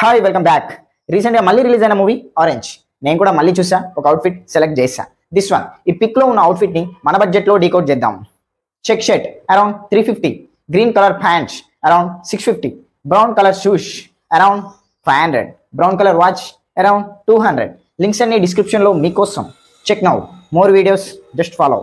Hi welcome back రీసెంట్గా మళ్ళీ release అయిన మూవీ ఆరెంజ్ నేను కూడా మళ్ళీ చూసా ఒక అవుట్ఫిట్ సెలెక్ట్ చేసా. దిస్ వన్ ఈ పిక్లో ఉన్న అవుట్ఫిట్ని మన బడ్జెట్లో డీకోడ్ చేద్దాం. Check shirt around three fifty green colour pants around six fifty brown colour shoes around five hundred brown colour watch around two hundred links అన్ని డిస్క్రిప్షన్లో మీకోసం. Check now more videos just follow